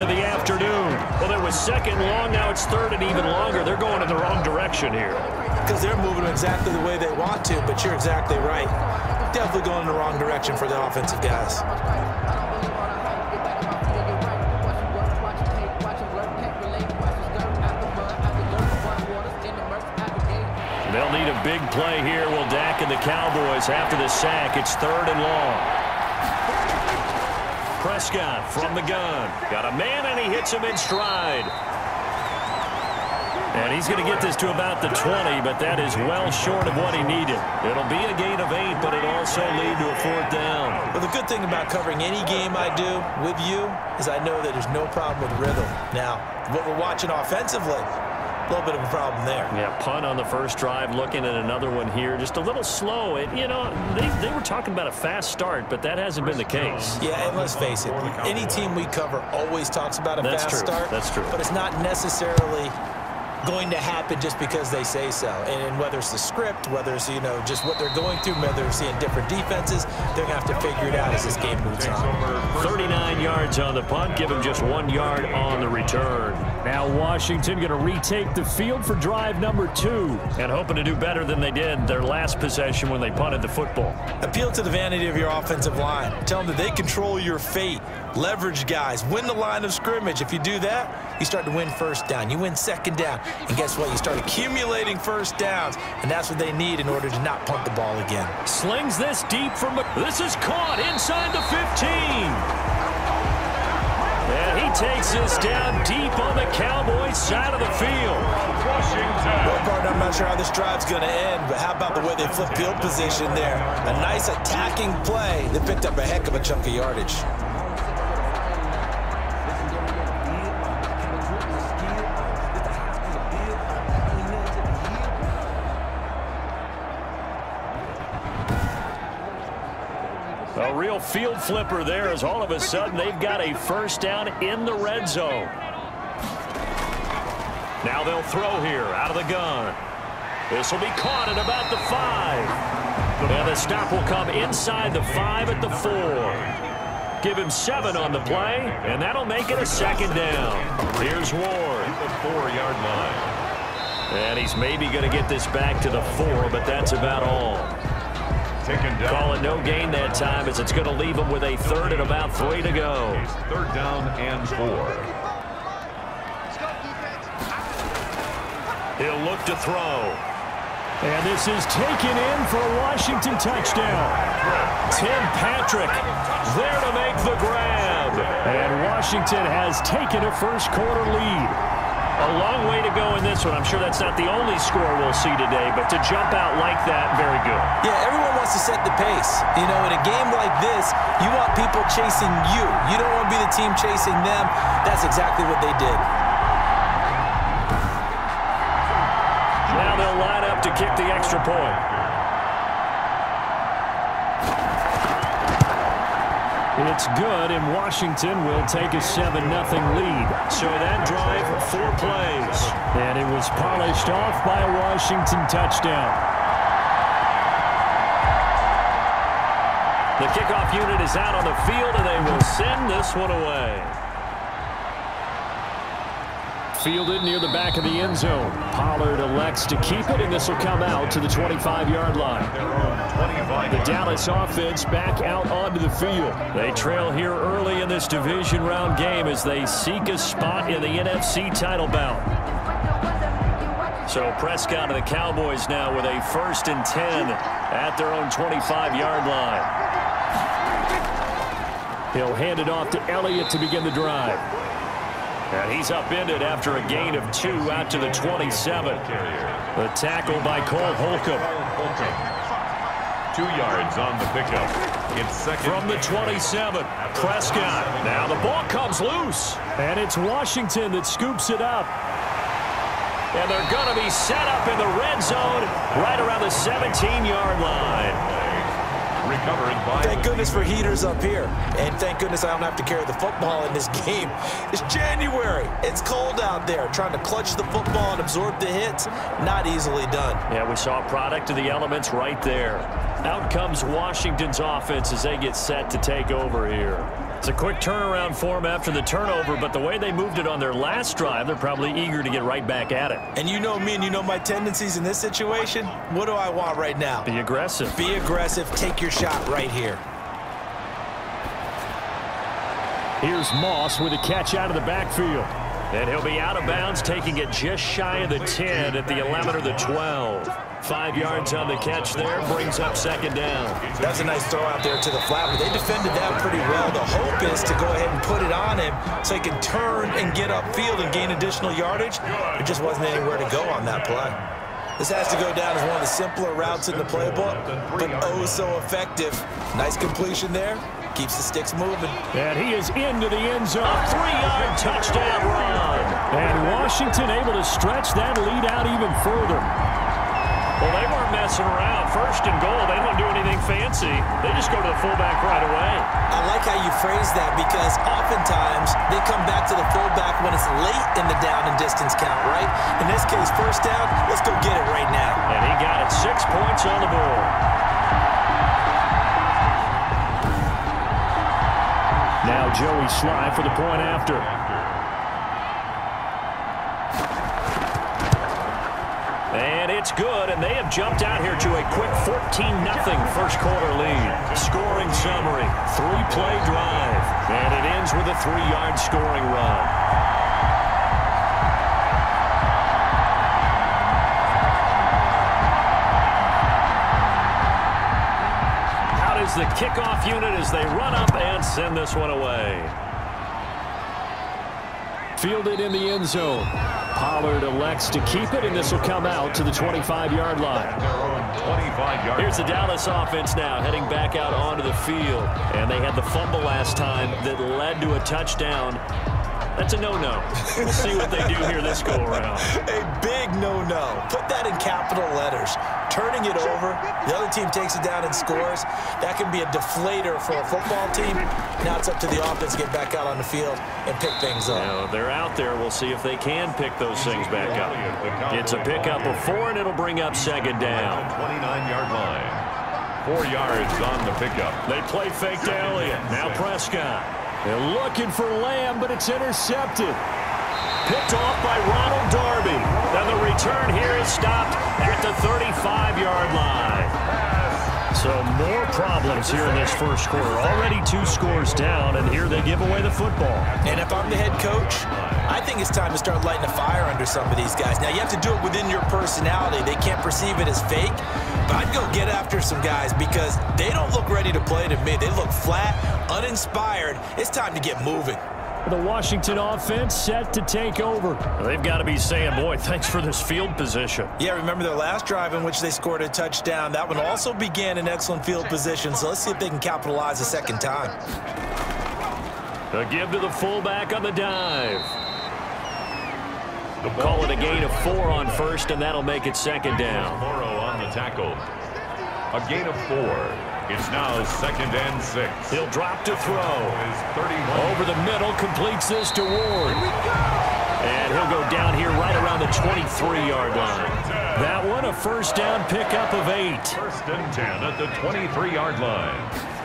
of the afternoon. Well, it was second long. Now it's third and even longer. They're going in the wrong direction here. Because they're moving exactly the way they want to, but you're exactly right. Definitely going in the wrong direction for the offensive guys. They'll need a big play here. Will Dak and the Cowboys after the sack. It's third and long. Prescott from the gun. Got a man, and he hits him in stride. And he's going to get this to about the 20, but that is well short of what he needed. It'll be a gain of eight, but it'll also lead to a fourth down. Well, the good thing about covering any game I do with you is I know that there's no problem with rhythm. Now, what we're watching offensively, a little bit of a problem there. Yeah, punt on the first drive, looking at another one here. Just a little slow. It, you know, they, they were talking about a fast start, but that hasn't been the case. Yeah, and let's face it, any team we cover always talks about a That's fast true. start. That's true. But it's not necessarily going to happen just because they say so. And, and whether it's the script, whether it's, you know, just what they're going through, whether they're seeing different defenses, they're going to have to figure it out as this game moves on. 39 yards on the punt, give him just one yard on the return. Now Washington going to retake the field for drive number two and hoping to do better than they did their last possession when they punted the football. Appeal to the vanity of your offensive line. Tell them that they control your fate. Leverage guys. Win the line of scrimmage. If you do that, you start to win first down. You win second down. And guess what? You start accumulating first downs. And that's what they need in order to not punt the ball again. Slings this deep from... This is caught inside the 15. And he takes this down deep on the Cowboys side of the field. Well, partner, I'm not sure how this drive's going to end, but how about the way they flip field position there? A nice attacking play that picked up a heck of a chunk of yardage. Real field flipper there as all of a sudden they've got a first down in the red zone. Now they'll throw here out of the gun. This will be caught at about the five. And the stop will come inside the five at the four. Give him seven on the play, and that'll make it a second down. Here's Ward. The four-yard line. And he's maybe going to get this back to the four, but that's about all. Taken down. Call it no gain that time as it's going to leave him with a third and about three to go. Third down and four. He'll look to throw. And this is taken in for a Washington touchdown. Tim Patrick there to make the grab. And Washington has taken a first quarter lead. A long way to go in this one. I'm sure that's not the only score we'll see today, but to jump out like that, very good. Yeah, everyone wants to set the pace. You know, in a game like this, you want people chasing you. You don't want to be the team chasing them. That's exactly what they did. Now they'll line up to kick the extra point. It's good, and Washington will take a 7-0 lead. So that drive, four plays. And it was polished off by a Washington touchdown. The kickoff unit is out on the field, and they will send this one away. Fielded near the back of the end zone. Pollard elects to keep it, and this will come out to the 25-yard line. Their own 25 The Dallas offense back out onto the field. They trail here early in this division round game as they seek a spot in the NFC title bout. So Prescott and the Cowboys now with a first and 10 at their own 25-yard line. He'll hand it off to Elliott to begin the drive. And he's upended after a gain of two out to the 27. The tackle by Cole Holcomb. Two yards on the pickup. It's second. From the 27, Prescott. Now the ball comes loose. And it's Washington that scoops it up. And they're going to be set up in the red zone right around the 17-yard line. Thank goodness for heaters up here. And thank goodness I don't have to carry the football in this game. It's January. It's cold out there. Trying to clutch the football and absorb the hits, not easily done. Yeah, we saw a product of the elements right there. Out comes Washington's offense as they get set to take over here. It's a quick turnaround for them after the turnover, but the way they moved it on their last drive, they're probably eager to get right back at it. And you know me and you know my tendencies in this situation. What do I want right now? Be aggressive. Be aggressive. Take your shot right here. Here's Moss with a catch out of the backfield. And he'll be out of bounds, taking it just shy of the 10 at the 11 or the 12. Five yards on the catch there, brings up second down. That's a nice throw out there to the flat, but they defended that pretty well. The hope is to go ahead and put it on him so he can turn and get upfield and gain additional yardage. There just wasn't anywhere to go on that play. This has to go down as one of the simpler routes in the playbook, but oh so effective. Nice completion there. Keeps the sticks moving. And he is into the end zone. A three-yard touchdown run. And Washington able to stretch that lead out even further. Well, they weren't messing around. First and goal, they don't do anything fancy. They just go to the fullback right away. I like how you phrase that because oftentimes they come back to the fullback when it's late in the down and distance count, right? In this case, first down, let's go get it right now. And he got it six points on the board. Now Joey Slye for the point after. It's good, and they have jumped out here to a quick 14-0 first quarter lead. Scoring summary, three-play drive, and it ends with a three-yard scoring run. Out is the kickoff unit as they run up and send this one away. Fielded in the end zone. Pollard elects to keep it, and this will come out to the 25-yard line. 25 yards. Here's the Dallas offense now heading back out onto the field. And they had the fumble last time that led to a touchdown. That's a no-no. We'll see what they do here this go-around. A big no-no. Put that in capital letters. Turning it over, the other team takes it down and scores. That can be a deflator for a football team. Now it's up to the offense to get back out on the field and pick things up. Now, they're out there. We'll see if they can pick those things back up. It's a pickup of four, and it'll bring up second down. 29-yard line. Four yards on the pickup. They play fake to Elliott. Now Prescott. They're looking for Lamb, but it's intercepted. Picked off by Ronald Darby. Then the return here is stopped at the 35-yard line. So more problems here in this first quarter. Already two scores down, and here they give away the football. And if I'm the head coach, I think it's time to start lighting a fire under some of these guys. Now, you have to do it within your personality. They can't perceive it as fake. But I'd go get after some guys because they don't look ready to play to me. They look flat, uninspired. It's time to get moving. The Washington offense set to take over. They've got to be saying, boy, thanks for this field position. Yeah, remember their last drive in which they scored a touchdown. That one also began in excellent field position, so let's see if they can capitalize a second time. A give to the fullback on the dive. They'll call it a gain of four on first, and that'll make it second down. Morrow on the tackle. A gain of four. It's now second and six. He'll drop to throw. Is 31. Over the middle, completes this to Ward. And he'll go down here right around the 23-yard line. That one, a first down pickup of eight. First and 10 at the 23-yard line.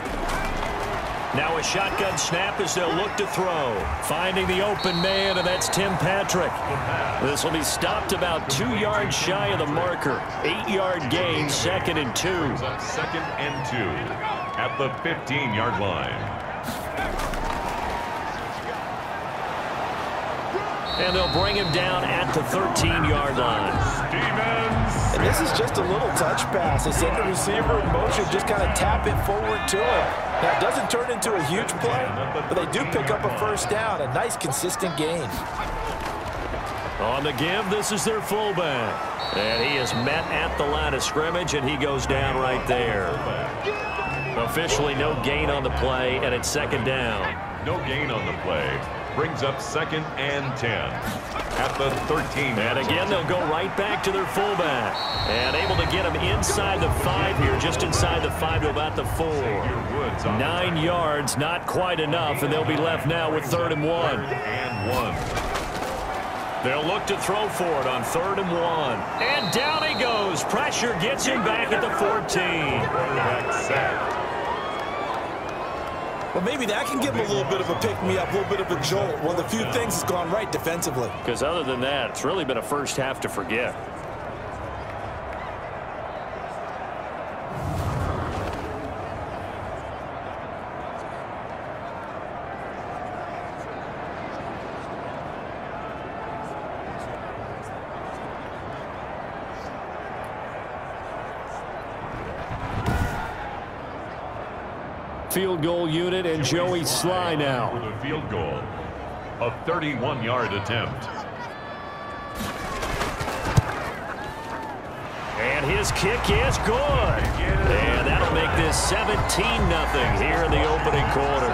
Now a shotgun snap as they'll look to throw. Finding the open man, and that's Tim Patrick. This will be stopped about two yards shy of the marker. Eight-yard gain, second and two. Second and two at the 15-yard line. And they'll bring him down at the 13-yard line. Stevens. And this is just a little touch pass. They send the receiver in motion, just kind of tap it forward to him. Now, it doesn't turn into a huge play, but they do pick up a first down, a nice, consistent gain. On the give, this is their fullback. And he is met at the line of scrimmage, and he goes down right there. Officially no gain on the play, and it's second down. No gain on the play. Brings up second and 10 at the 13. And again, they'll go right back to their fullback. And able to get him inside the five here, just inside the five to about the four. Nine yards, not quite enough, and they'll be left now with third and one. and one. They'll look to throw for it on third and one. And down he goes. Pressure gets him back at the 14. Well, maybe that can give him a little bit of a pick-me-up, a little bit of a jolt. One of the few things that's gone right defensively. Because other than that, it's really been a first half to forget. Field goal unit and Joey Slye now. For the field goal. A 31-yard attempt. And his kick is good. And that'll make this 17-0 here in the opening quarter.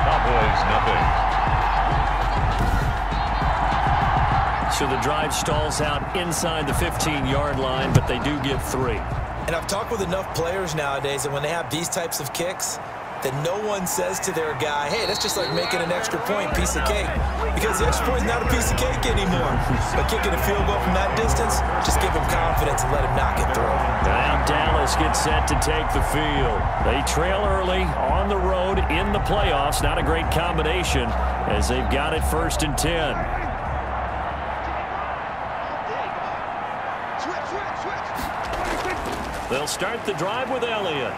Cowboys nothing. So the drive stalls out inside the 15-yard line, but they do get three. And I've talked with enough players nowadays that when they have these types of kicks, that no one says to their guy, hey, that's just like making an extra point piece of cake. Because the extra point is not a piece of cake anymore. But kicking a field goal from that distance, just give him confidence and let him knock it through. Now Dallas gets set to take the field. They trail early on the road in the playoffs. Not a great combination as they've got it first and 10. They'll start the drive with Elliott.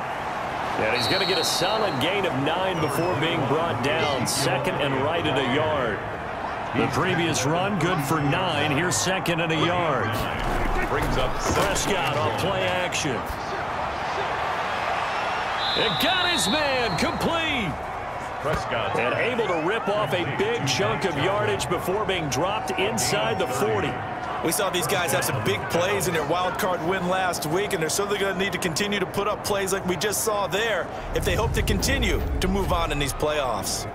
And he's going to get a solid gain of nine before being brought down. Second and right at a yard. The previous run, good for nine. Here's second and a yard. Brings up Prescott on play action. And got his man complete. Prescott. And able to rip off a big chunk of yardage before being dropped inside the 40. We saw these guys have some big plays in their wild card win last week, and they're certainly going to need to continue to put up plays like we just saw there if they hope to continue to move on in these playoffs.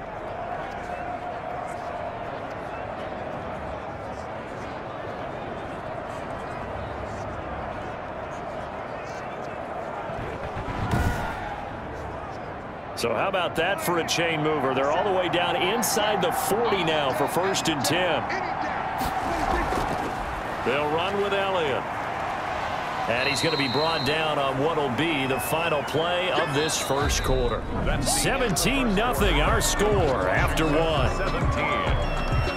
So how about that for a chain mover? They're all the way down inside the 40 now for first and 10. They'll run with Elliott. And he's going to be brought down on what will be the final play of this first quarter. 17 nothing our score after one. 17.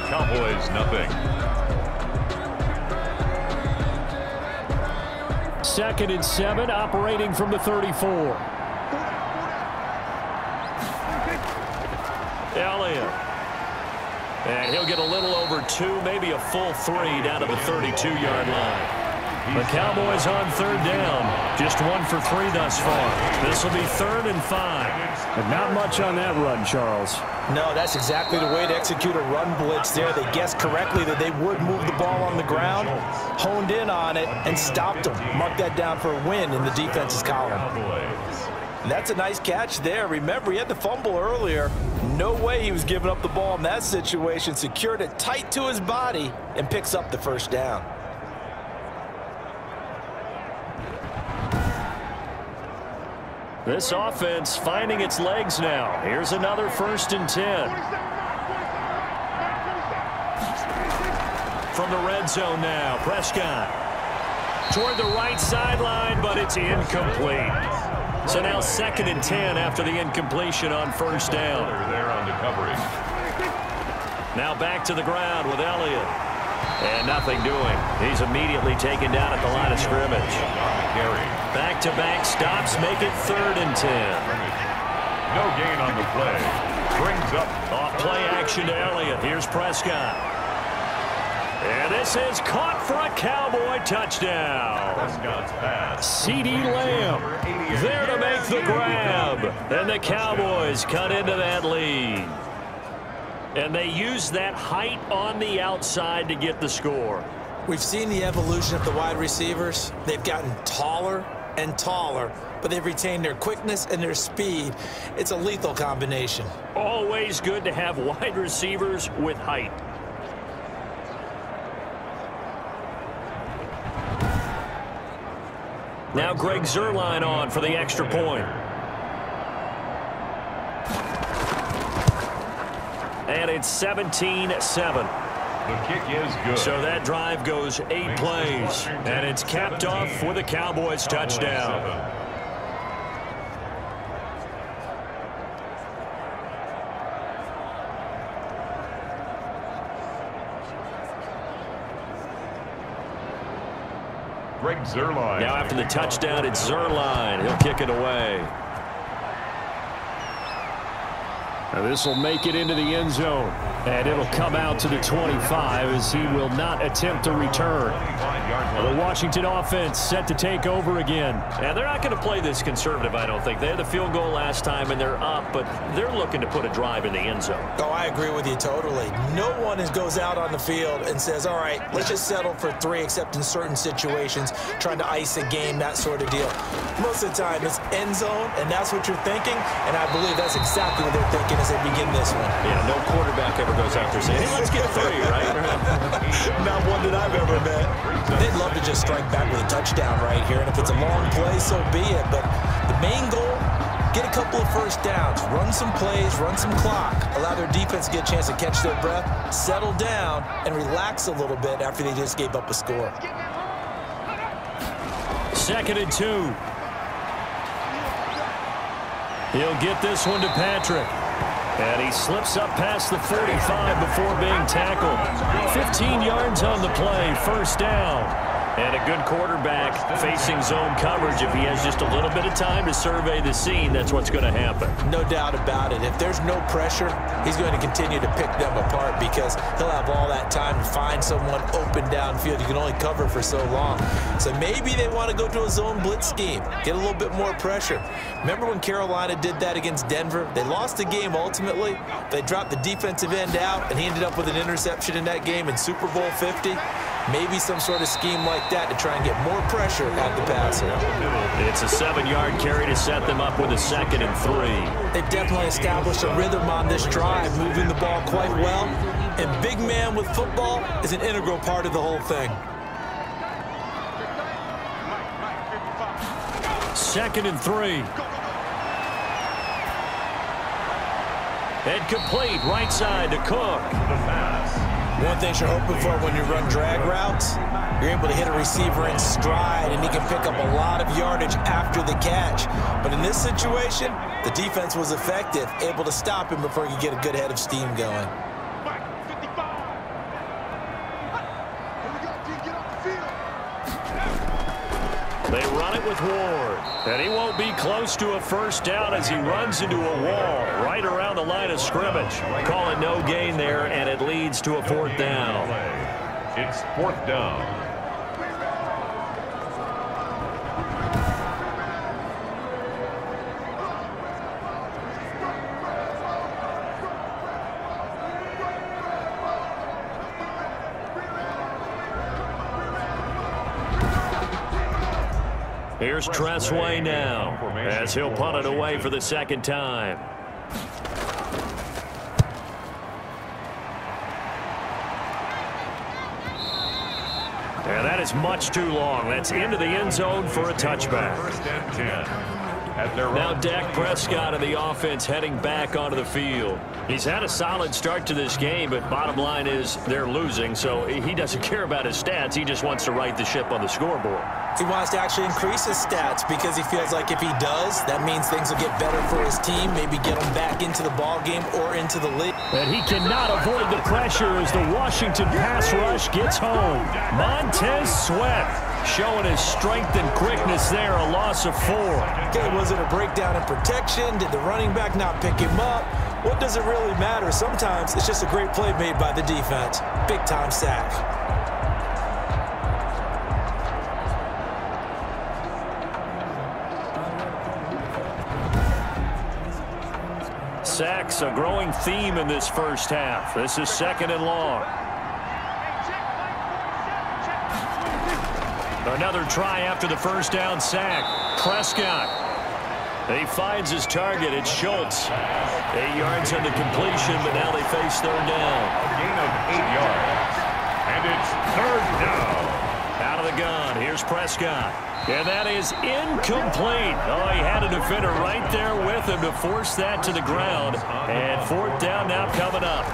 Cowboys nothing. Second and seven operating from the 34. Elliott. And he'll get a little over two, maybe a full three down to the 32-yard line. The Cowboys on third down. Just one for three thus far. This will be third and five. But not much on that run, Charles. No, that's exactly the way to execute a run blitz there. They guessed correctly that they would move the ball on the ground, honed in on it, and stopped them. Mark that down for a win in the defense's column. That's a nice catch there. Remember, he had the fumble earlier. No way he was giving up the ball in that situation. Secured it tight to his body and picks up the first down. This offense finding its legs now. Here's another first and 10. From the red zone now, Prescott. Toward the right sideline, but it's incomplete. So now second and 10 after the incompletion on first down. There on the coverage. Now back to the ground with Elliott. And nothing doing. He's immediately taken down at the line of scrimmage. Back-to-back -back stops make it third and 10. No gain on the play. Brings up. Off play action to Elliott. Here's Prescott. And this is caught for a Cowboy touchdown. Prescott's pass. CeeDee Lamb there to make the grab. And the Cowboys cut into that lead. And they use that height on the outside to get the score. We've seen the evolution of the wide receivers. They've gotten taller and taller, but they've retained their quickness and their speed. It's a lethal combination. Always good to have wide receivers with height. Now Greg Zuerlein on for the extra point. And it's 17-7. The kick is good. So that drive goes eight plays, and it's capped off with a Cowboys touchdown. Greg Zuerlein. Now after the touchdown, it's Zuerlein. He'll kick it away. This will make it into the end zone. And it'll come out to the 25 as he will not attempt to return. The Washington offense set to take over again. And they're not going to play this conservative, I don't think. They had the field goal last time, and they're up, but they're looking to put a drive in the end zone. Oh, I agree with you totally. No one is, goes out on the field and says, all right, let's just settle for three, except in certain situations, trying to ice a game, that sort of deal. Most of the time, it's end zone, and that's what you're thinking, and I believe that's exactly what they're thinking as they begin this one. Yeah, no quarterback ever goes after there saying, hey, let's get three, right? Not one that I've ever met. They'd love to just strike back with a touchdown right here, and if it's a long play, so be it. But the main goal, get a couple of first downs, run some plays, run some clock, allow their defense to get a chance to catch their breath, settle down, and relax a little bit after they just gave up a score. Second and two. He'll get this one to Patrick. And he slips up past the 45 before being tackled. 15 yards on the play, first down. And a good quarterback facing zone coverage. If he has just a little bit of time to survey the scene, that's what's going to happen. No doubt about it. If there's no pressure, he's going to continue to pick them apart because he'll have all that time to find someone open downfield. You can only cover for so long. So maybe they want to go to a zone blitz scheme, get a little bit more pressure. Remember when Carolina did that against Denver? They lost the game ultimately. They dropped the defensive end out, and he ended up with an interception in that game in Super Bowl 50 maybe some sort of scheme like that to try and get more pressure at the passer. It's a seven-yard carry to set them up with a second and three. They've definitely established a rhythm on this drive, moving the ball quite well. And big man with football is an integral part of the whole thing. Second and three. And complete right side to Cook. One thing you're hoping for when you run drag routes, you're able to hit a receiver in stride, and he can pick up a lot of yardage after the catch. But in this situation, the defense was effective, able to stop him before he could get a good head of steam going. They run it with Ward. And he won't be close to a first down as he runs into a wall right around the line of scrimmage. Call it no gain there, and it leads to a fourth down. It's fourth down. Here's Tress Way now as he'll punt it away for the second time. And that is much too long. That's into the end zone for a touchback. First and 10. Now Dak Prescott of the offense heading back onto the field. He's had a solid start to this game, but bottom line is they're losing, so he doesn't care about his stats. He just wants to right the ship on the scoreboard. He wants to actually increase his stats because he feels like if he does, that means things will get better for his team, maybe get him back into the ball game or into the league. And he cannot avoid the pressure as the Washington pass rush gets home. Montez Sweat showing his strength and quickness there, a loss of four. Okay, was it a breakdown in protection? Did the running back not pick him up? What does it really matter? Sometimes it's just a great play made by the defense. Big-time sack. Sacks a growing theme in this first half. This is second and long. Another try after the first down sack. Prescott. He finds his target. It's Schultz. Eight yards on the completion, but now they face third down. A gain of eight yards. And it's third down. The gun. Here's Prescott. And that is incomplete. Oh, he had a defender right there with him to force that to the ground. And fourth down now coming up.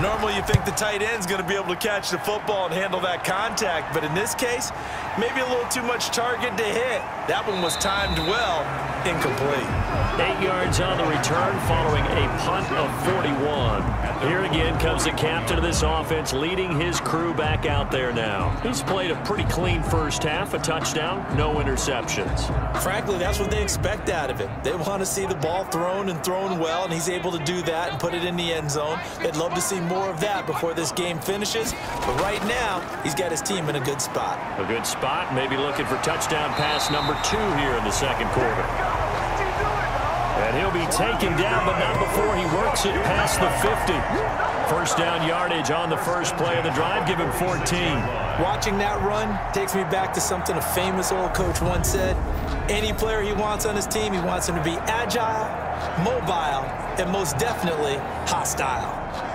Normally you think the tight end's going to be able to catch the football and handle that contact, but in this case, maybe a little too much target to hit. That one was timed well, incomplete. Eight yards on the return following a punt of 41. Here again comes the captain of this offense leading his crew back out there now. He's played a pretty clean first half, a touchdown, no interceptions. Frankly, that's what they expect out of it. They want to see the ball thrown and thrown well, and he's able to do that and put it in the end zone. They'd love to see more of that before this game finishes. But right now, he's got his team in a good spot. A good spot, maybe looking for touchdown pass number two here in the second quarter. And he'll be taken down, but not before he works it past the 50. First down yardage on the first play of the drive, give him 14. Watching that run takes me back to something a famous old coach once said. Any player he wants on his team, he wants him to be agile, mobile, and most definitely hostile.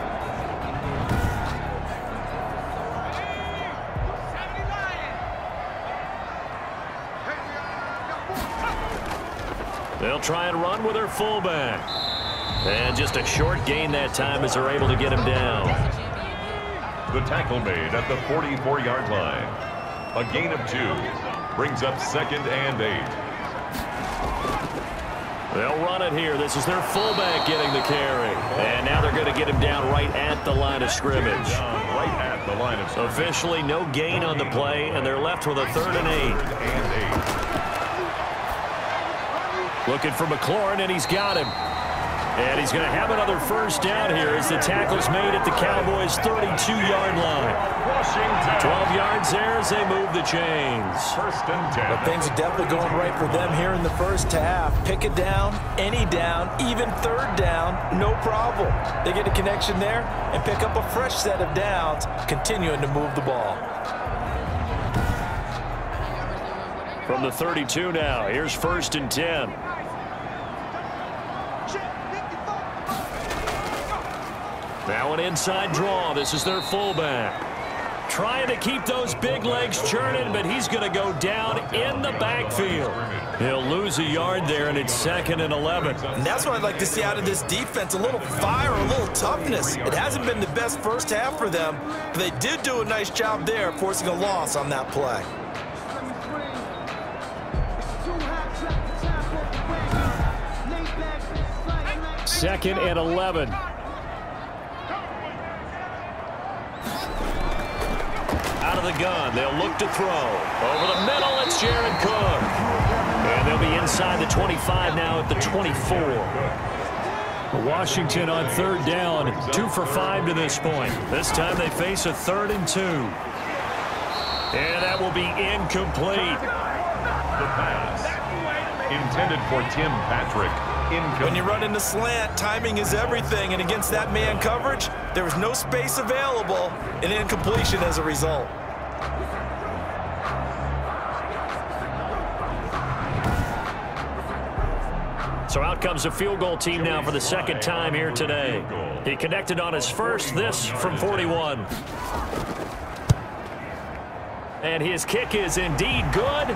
They'll try and run with their fullback. And just a short gain that time as they're able to get him down. The tackle made at the 44-yard line. A gain of two. Brings up second and eight. They'll run it here. This is their fullback getting the carry. And now they're going to get him down right at the line of scrimmage. Right at the line of scrimmage. Officially no gain on the play, and they're left with a third and eight. Third and eight. Looking for McLaurin, and he's got him. And he's going to have another first down here as the tackle's made at the Cowboys' 32-yard line. 12 yards there as they move the chains. First and 10. But things are definitely going right for them here in the first half. Pick it down, any down, even third down, no problem. They get a connection there and pick up a fresh set of downs, continuing to move the ball. From the 32 now, here's first and 10. Now an inside draw. This is their fullback. Trying to keep those big legs churning, but he's going to go down in the backfield. He'll lose a yard there, and it's second and 11. And that's what I'd like to see out of this defense, a little fire, a little toughness. It hasn't been the best first half for them, but they did do a nice job there, forcing a loss on that play. Second and 11. Of the gun. They'll look to throw. Over the middle, it's Jared Cook. And they'll be inside the 25 now at the 24. Washington on third down, two for five to this point. This time they face a third and two. And that will be incomplete. The pass. Intended for Tim Patrick. Incomplete. When you run into slant, timing is everything, and against that man coverage, there was no space available, and incompletion as a result. So out comes a field goal team now for the second time here today. He connected on his first, this from 41. And his kick is indeed good. And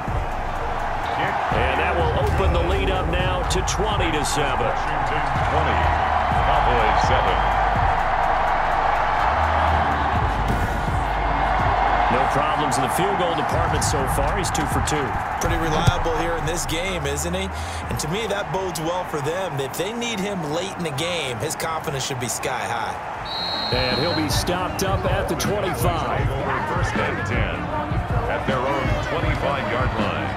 that will open the lead up now to 20 to 7. Washington 20. Cowboys 7. Problems in the field goal department so far. He's two for two. Pretty reliable here in this game, isn't he? And to me, that bodes well for them. If they need him late in the game, his confidence should be sky high. And he'll be stopped up at the 25. First and 10. At their own 25-yard line.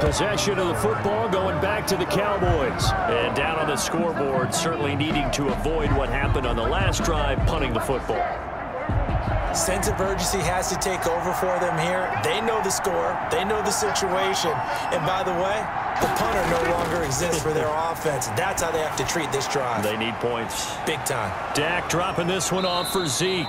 Possession of the football going back to the Cowboys. And down on the scoreboard, certainly needing to avoid what happened on the last drive, punting the football. Sense of urgency has to take over for them here. They know the score. They know the situation. And by the way, the punter no longer exists for their offense. That's how they have to treat this drive. They need points. Big time. Dak dropping this one off for Zeke.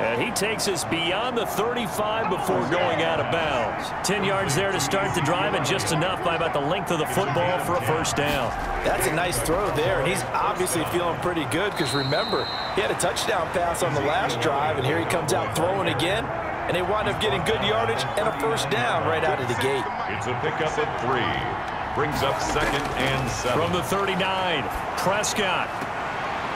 And he takes us beyond the 35 before going out of bounds. 10 yards there to start the drive and just enough by about the length of the football for a first down. That's a nice throw there, and he's obviously feeling pretty good because remember, he had a touchdown pass on the last drive, and here he comes out throwing again, and they wind up getting good yardage and a first down right out of the gate. It's a pickup at three. Brings up second and seven. From the 39, Prescott.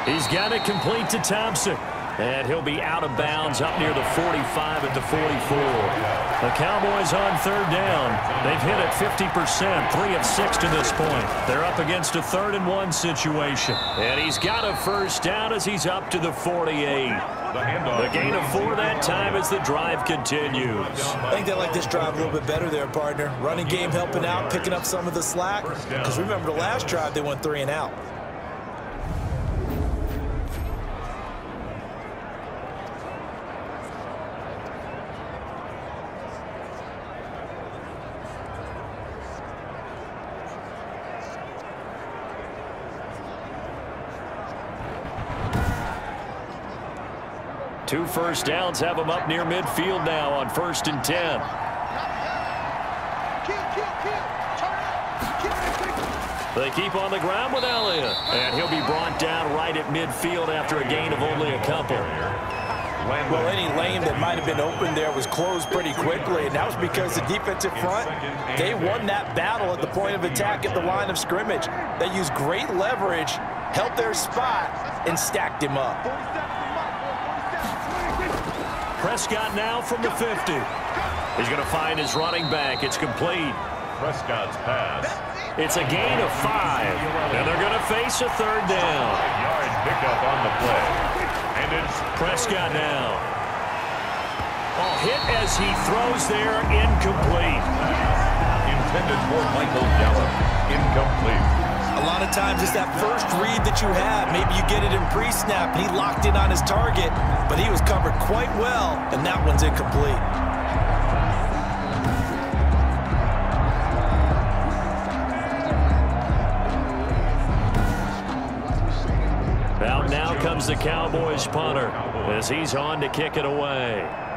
He's got it complete to Thompson. And he'll be out of bounds up near the 45 at the 44. The Cowboys on third down. They've hit it 50%, three of six to this point. They're up against a third and one situation. And he's got a first down as he's up to the 48. The gain of four that time as the drive continues. I think they like this drive a little bit better there, partner. Running game helping out, picking up some of the slack. Because remember the last drive, they went three and out. First downs have them up near midfield now on first and 10. They keep on the ground with Elliott. And he'll be brought down right at midfield after a gain of only a couple. Well, any lane that might have been open there was closed pretty quickly, and that was because the defensive front, they won that battle at the point of attack at the line of scrimmage. They used great leverage, held their spot, and stacked him up. Prescott now from the 50. He's going to find his running back. It's complete. Prescott's pass. It's a gain of five, and they're going to face a third down. Yard pickup on the play. And it's Prescott now. Oh, hit as he throws there, incomplete. intended for Michael Gallup. Incomplete. A lot of times it's that first read that you have. Maybe you get it in pre-snap, and he locked in on his target, but he was covered quite well, and that one's incomplete. Out now comes the Cowboys punter as he's on to kick it away.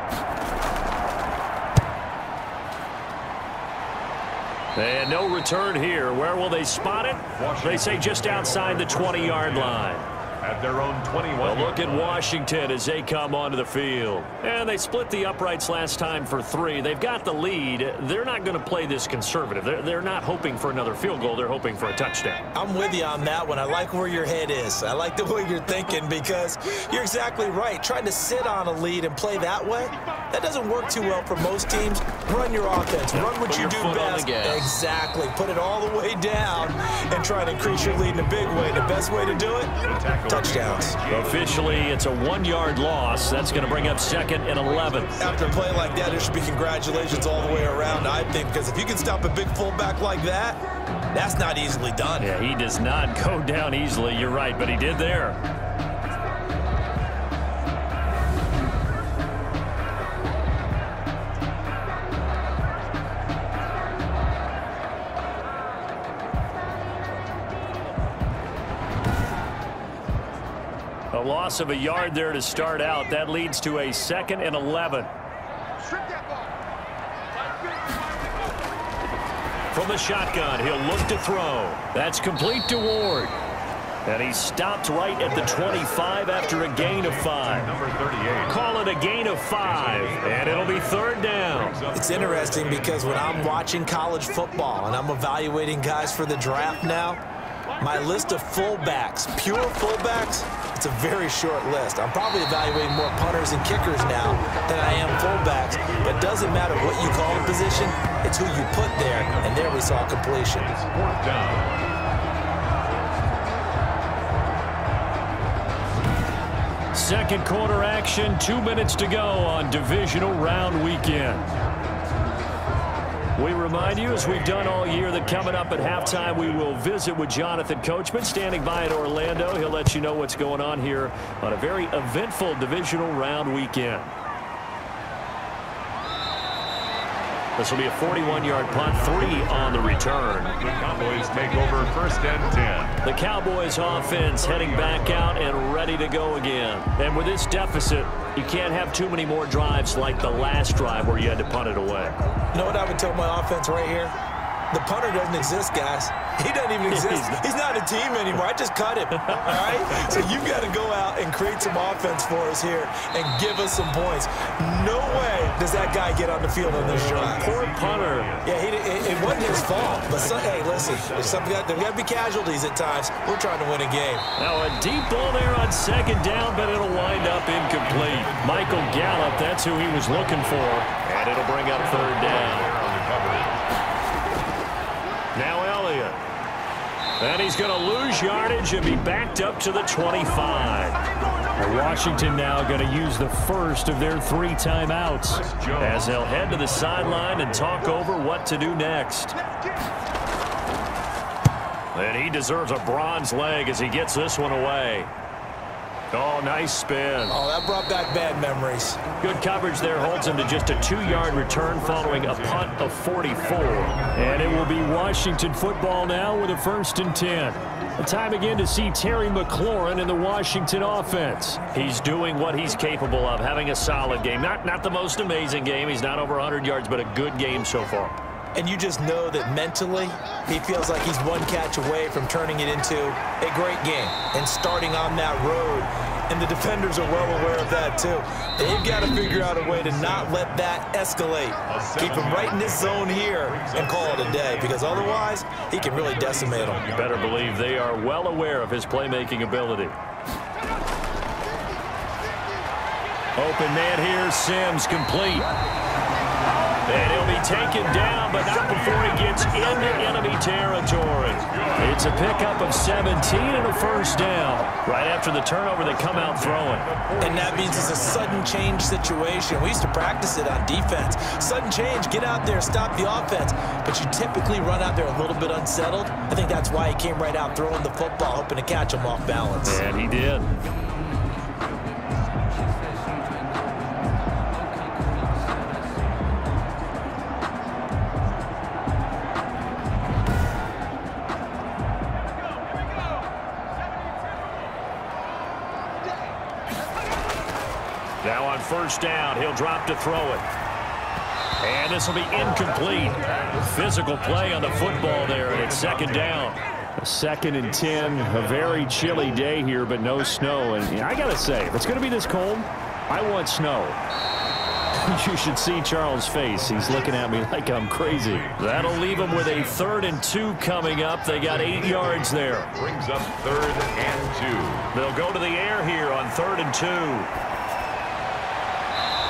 And no return here. Where will they spot it? They say just outside the 20-yard line at their own 21. A look at Washington as they come onto the field. And they split the uprights last time for three. They've got the lead. They're not going to play this conservative. They're, they're not hoping for another field goal. They're hoping for a touchdown. I'm with you on that one. I like where your head is. I like the way you're thinking because you're exactly right. Trying to sit on a lead and play that way, that doesn't work too well for most teams. Run your offense. Run what Put you do best. Exactly. Put it all the way down and try to increase your lead in a big way. The best way to do it, touchdowns. Officially, it's a one-yard loss. That's going to bring up second and 11. After a play like that, there should be congratulations all the way around, I think, because if you can stop a big fullback like that, that's not easily done. Yeah, he does not go down easily. You're right, but he did there. Loss of a yard there to start out. That leads to a second and 11. From the shotgun, he'll look to throw. That's complete to Ward. And he stopped right at the 25 after a gain of five. Number 38. Call it a gain of five, and it'll be third down. It's interesting because when I'm watching college football and I'm evaluating guys for the draft now, my list of fullbacks, pure fullbacks, it's a very short list. I'm probably evaluating more punters and kickers now than I am fullbacks. But doesn't matter what you call the position, it's who you put there. And there we saw completion. Second quarter action, two minutes to go on divisional round weekend. We remind you, as we've done all year, that coming up at halftime, we will visit with Jonathan Coachman, standing by in Orlando. He'll let you know what's going on here on a very eventful divisional round weekend. This will be a 41-yard punt, three on the return. The Cowboys take over first and 10. The Cowboys offense heading back out and ready to go again. And with this deficit, you can't have too many more drives like the last drive where you had to punt it away. You know what I would tell my offense right here? The punter doesn't exist, guys. He doesn't even exist. He's not a team anymore. I just cut him. All right? So you've got to go out and create some offense for us here and give us some points. No way does that guy get on the field on this drive. Poor punter. Yeah, he, it, it, wasn't his fault. But some, hey, listen, there's some, there got to be casualties at times. We're trying to win a game. Now a deep ball there on second down, but it'll wind up incomplete. Michael Gallup, that's who he was looking for. And it'll bring up third down. Now Elliott. And he's going to lose yardage and be backed up to the 25. Washington now going to use the first of their three timeouts as they'll head to the sideline and talk over what to do next. And he deserves a bronze leg as he gets this one away. Oh, nice spin. Oh, that brought back bad memories. Good coverage there holds him to just a two-yard return following a punt of 44. And it will be Washington football now with a first and 10. A time again to see Terry McLaurin in the Washington offense. He's doing what he's capable of, having a solid game. Not, not the most amazing game. He's not over 100 yards, but a good game so far. And you just know that mentally, he feels like he's one catch away from turning it into a great game and starting on that road and the defenders are well aware of that too. They've got to figure out a way to not let that escalate. Keep him right in this zone here and call it a day because otherwise he can really decimate them. You better believe they are well aware of his playmaking ability. Open man here, Sims complete. And he'll be taken down, but not before he gets into enemy territory. It's a pickup of 17 and a first down. Right after the turnover, they come out throwing. And that means it's a sudden change situation. We used to practice it on defense. Sudden change, get out there, stop the offense. But you typically run out there a little bit unsettled. I think that's why he came right out throwing the football, hoping to catch him off balance. And he did. First down. He'll drop to throw it. And this will be incomplete. Physical play on the football there, and it's second down. A second and 10, a very chilly day here, but no snow. And I got to say, if it's going to be this cold, I want snow. you should see Charles' face. He's looking at me like I'm crazy. That'll leave them with a third and two coming up. They got eight yards there. Brings up third and two. They'll go to the air here on third and two.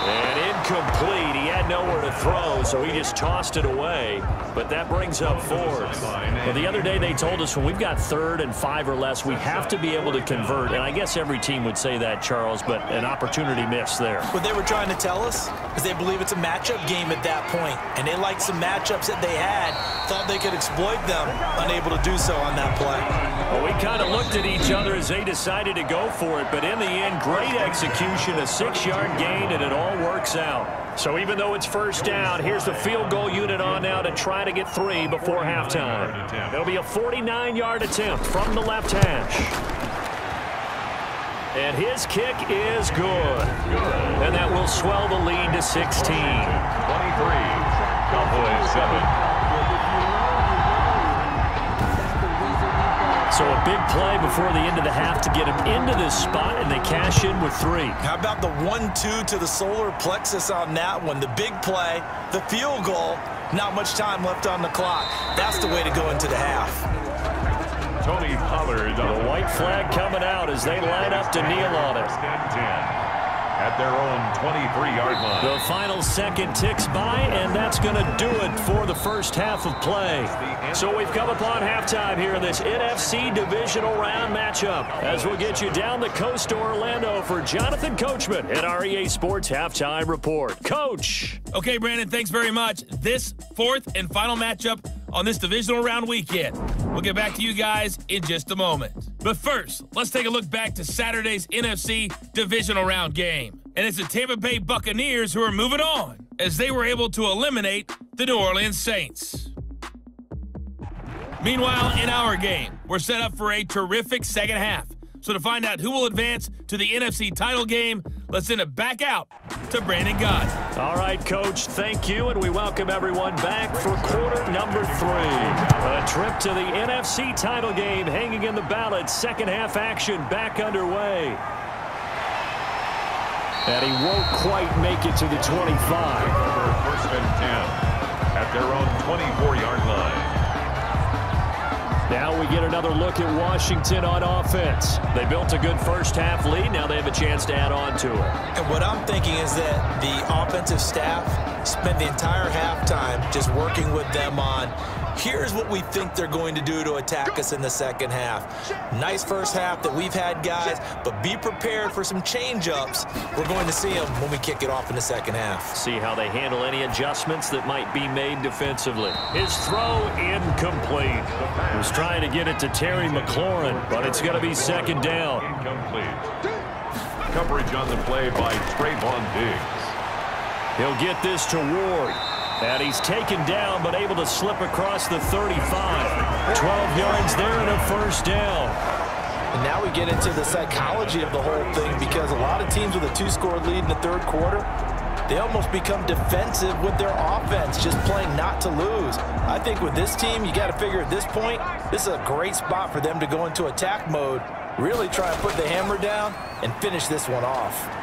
And incomplete. He had nowhere to throw, so he just tossed it away. But that brings up fourth. Well, the other day they told us when we've got third and five or less, we have to be able to convert. And I guess every team would say that, Charles, but an opportunity missed there. What they were trying to tell us is they believe it's a matchup game at that point, and they liked some matchups that they had, thought they could exploit them, unable to do so on that play. Well, we kind of looked at each other as they decided to go for it, but in the end, great execution, a six-yard gain, and it all works out. So even though it's first down, here's the field goal unit on now to try to get three before halftime. It'll be a 49-yard attempt from the left hash. And his kick is good. And that will swell the lead to 16. 23. Cowboys 7. So a big play before the end of the half to get him into this spot, and they cash in with three. How about the one-two to the solar plexus on that one? The big play, the field goal, not much time left on the clock. That's the way to go into the half. Tony Pollard. The white flag coming out as they line up to kneel on it at their own 23-yard line. The final second ticks by, and that's going to do it for the first half of play. So we've come upon halftime here in this NFC divisional round matchup as we'll get you down the coast to Orlando for Jonathan Coachman at our EA Sports Halftime Report. Coach. Okay, Brandon, thanks very much. This fourth and final matchup on this divisional round weekend. We'll get back to you guys in just a moment. But first, let's take a look back to Saturday's NFC divisional round game. And it's the Tampa Bay Buccaneers who are moving on as they were able to eliminate the New Orleans Saints. Meanwhile, in our game, we're set up for a terrific second half. So to find out who will advance to the NFC title game, let's send it back out to Brandon Gaudin. All right, Coach, thank you, and we welcome everyone back for quarter number three. A trip to the NFC title game hanging in the balance. Second half action back underway. And he won't quite make it to the 25. First and 10 at their own 24-yard line. Now we get another look at Washington on offense. They built a good first half lead. Now they have a chance to add on to it. And what I'm thinking is that the offensive staff spent the entire halftime just working with them on Here's what we think they're going to do to attack us in the second half. Nice first half that we've had, guys, but be prepared for some change-ups. We're going to see them when we kick it off in the second half. See how they handle any adjustments that might be made defensively. His throw incomplete. He was trying to get it to Terry McLaurin, but it's going to be second down. Incomplete. Coverage on the play by Trevon Diggs. He'll get this to Ward. And he's taken down, but able to slip across the 35. 12 yards there and a first down. And now we get into the psychology of the whole thing because a lot of teams with a two-score lead in the third quarter, they almost become defensive with their offense, just playing not to lose. I think with this team, you got to figure at this point, this is a great spot for them to go into attack mode, really try and put the hammer down and finish this one off.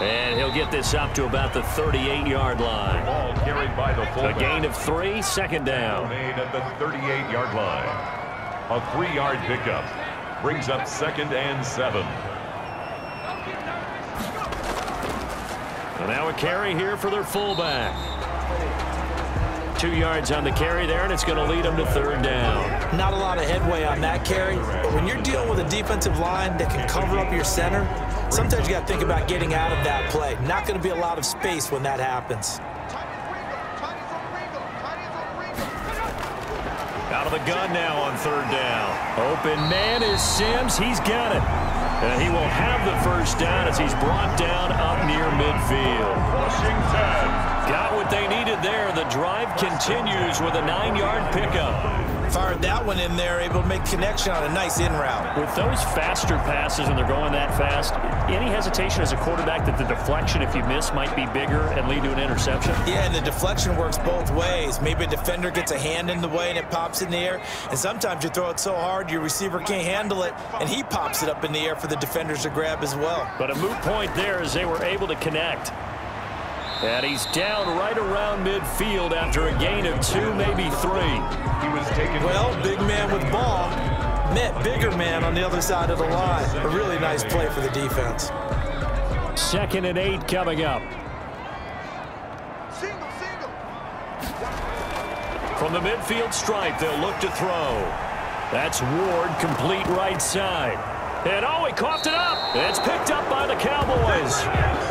And he'll get this up to about the 38-yard line. Ball carried by the fullback. A gain of three, second down. Made at the 38-yard line. A three-yard pickup. Brings up second and seven. And now a carry here for their fullback. Two yards on the carry there, and it's going to lead them to third down. Not a lot of headway on that carry, but when you're dealing with a defensive line that can cover up your center, sometimes you got to think about getting out of that play. Not going to be a lot of space when that happens. Out of the gun now on third down. Open man is Sims. He's got it. And he will have the first down as he's brought down up near midfield. Washington Got what they needed there. The drive continues with a nine-yard pickup. Fired that one in there, able to make connection on a nice in route. With those faster passes and they're going that fast, any hesitation as a quarterback that the deflection, if you miss, might be bigger and lead to an interception? Yeah, and the deflection works both ways. Maybe a defender gets a hand in the way and it pops in the air, and sometimes you throw it so hard your receiver can't handle it, and he pops it up in the air for the defenders to grab as well. But a moot point there as they were able to connect. And he's down right around midfield after a gain of two, maybe three. He was taken. Well, big man with ball met bigger man on the other side of the line. A really nice play for the defense. Second and eight coming up. From the midfield stripe, they'll look to throw. That's Ward, complete right side. And oh, he coughed it up. It's picked up by the Cowboys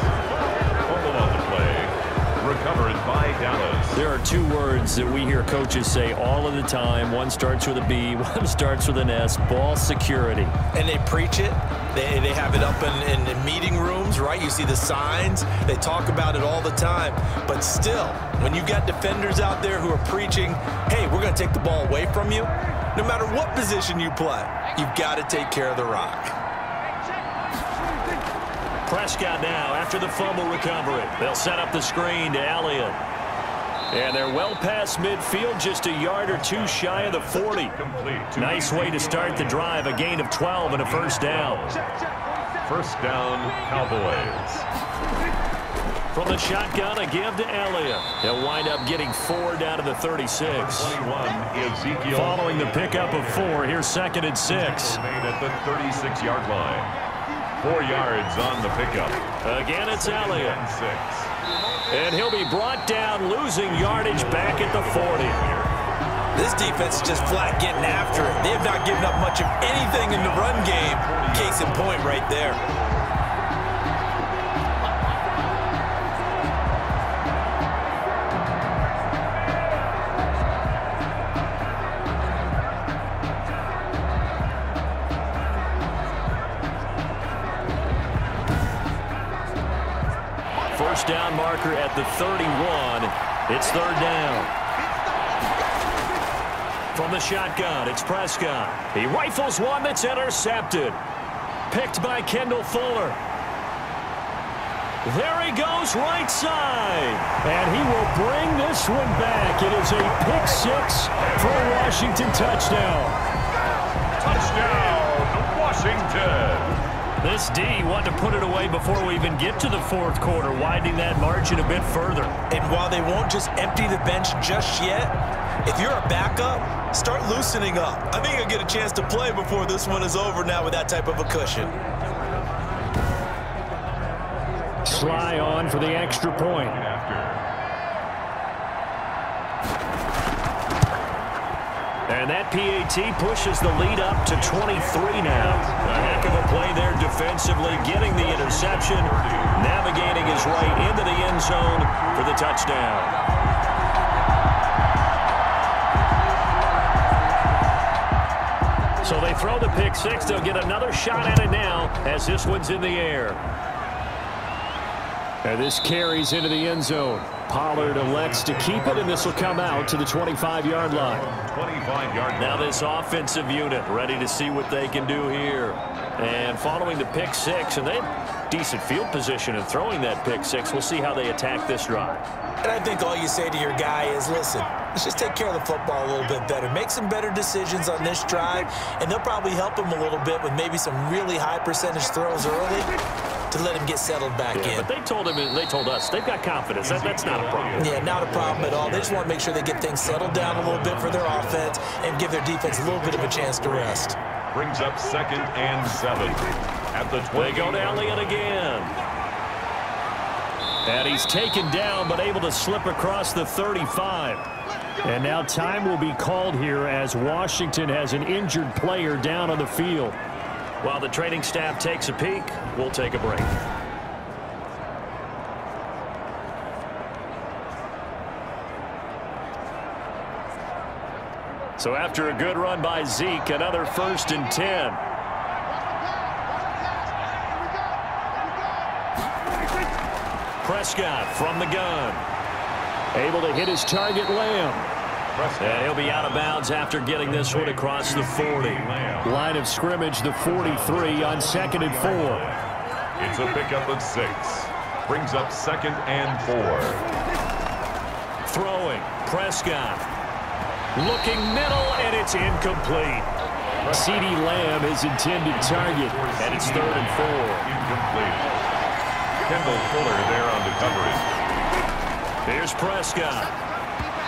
by Dallas. There are two words that we hear coaches say all of the time. One starts with a B, one starts with an S, ball security. And they preach it. They, they have it up in, in, in meeting rooms, right? You see the signs. They talk about it all the time. But still, when you've got defenders out there who are preaching, hey, we're going to take the ball away from you, no matter what position you play, you've got to take care of the rock. Prescott now after the fumble recovery. They'll set up the screen to Elliott. And they're well past midfield, just a yard or two shy of the 40. Nice way to start the drive, a gain of 12 and a first down. First down, Cowboys. From the shotgun, a give to Elliott. He'll wind up getting four down to the 36. Following the pickup of four, here's second and six. At the 36-yard line. Four yards on the pickup. Again, it's Elliott. And he'll be brought down, losing yardage back at the 40. This defense is just flat getting after it. They have not given up much of anything in the run game. Case in point right there. It's third down. From the shotgun, it's Prescott. He rifles one that's intercepted. Picked by Kendall Fuller. There he goes, right side. And he will bring this one back. It is a pick six for a Washington touchdown. Touchdown, Washington. This D wanted to put it away before we even get to the fourth quarter, widening that margin a bit further. And while they won't just empty the bench just yet, If you're a backup, start loosening up. I think you'll get a chance to play before this one is over now with that type of a cushion. Slye on for the extra point. And that PAT pushes the lead up to 23 now. A heck of a play there defensively, getting the interception, navigating his way into the end zone for the touchdown. So they throw the pick six. They'll get another shot at it now as this one's in the air. And this carries into the end zone. Pollard elects to keep it, and this will come out to the 25-yard line. 25-yard Now this offensive unit ready to see what they can do here. And following the pick six, and they have decent field position and throwing that pick six. We'll see how they attack this drive. And I think all you say to your guy is, listen, let's just take care of the football a little bit better. Make some better decisions on this drive, and they'll probably help him a little bit with maybe some really high percentage throws early to let him get settled back yeah, in. But they told him, they told us, they've got confidence. That, that's not a problem. Yeah, not a problem at all. They just want to make sure they get things settled down a little bit for their offense and give their defense a little bit of a chance to rest. Brings up second and seven at the 20. They go to Elliott again. And he's taken down, but able to slip across the 35. And now time will be called here as Washington has an injured player down on the field. While the training staff takes a peek, we'll take a break. So after a good run by Zeke, another first and 10. Prescott from the gun. Able to hit his target, Lamb. And he'll be out of bounds after getting this one across the 40. Line of scrimmage, the 43 on second and four. It's a pickup of six. Brings up second and four. Throwing, Prescott. Looking middle, and it's incomplete. CeeDee Lamb is intended target, and it's third and four. Incomplete. Kendall Fuller there on the coverage. Here's Prescott.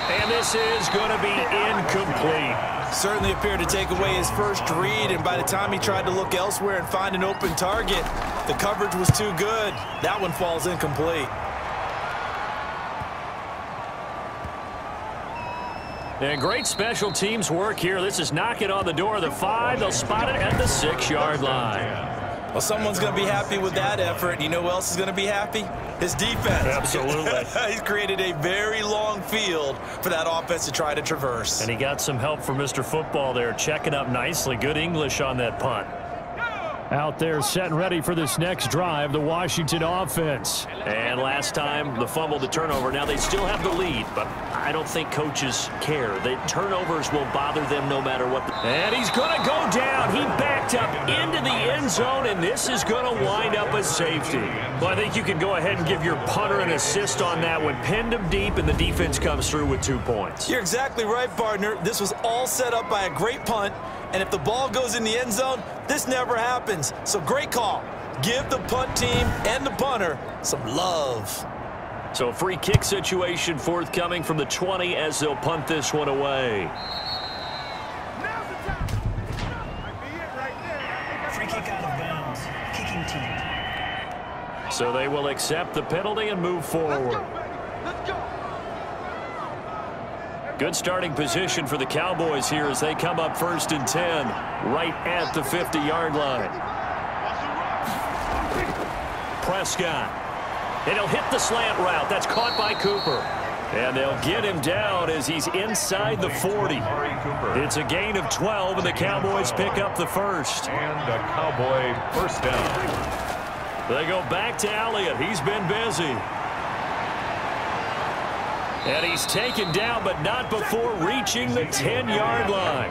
And this is going to be incomplete. Certainly appeared to take away his first read, and by the time he tried to look elsewhere and find an open target, the coverage was too good. That one falls incomplete. And great special teams work here. This is knocking on the door of the five. They'll spot it at the six-yard line. Well, someone's going to be happy with that effort. You know who else is going to be happy? His defense. Absolutely. He's created a very long field for that offense to try to traverse. And he got some help from Mr. Football there, checking up nicely. Good English on that punt. Out there set and ready for this next drive, the Washington offense. And last time, the fumble, the turnover. Now they still have the lead, but I don't think coaches care. The turnovers will bother them no matter what. And he's going to go down. He backed up into the end zone, and this is going to wind up a safety. Well, I think you can go ahead and give your punter an assist on that one. Pinned him deep, and the defense comes through with two points. You're exactly right, partner. This was all set up by a great punt. And if the ball goes in the end zone, this never happens. So great call. Give the punt team and the punter some love. So a free kick situation forthcoming from the 20 as they'll punt this one away. Free kick out of bounds. Kicking team. So they will accept the penalty and move forward. Good starting position for the Cowboys here as they come up first and 10 right at the 50-yard line. Prescott. And he'll hit the slant route. That's caught by Cooper. And they'll get him down as he's inside the 40. It's a gain of 12, and the Cowboys pick up the first. And a Cowboy first down. They go back to Elliott. He's been busy. And he's taken down, but not before reaching the 10-yard line.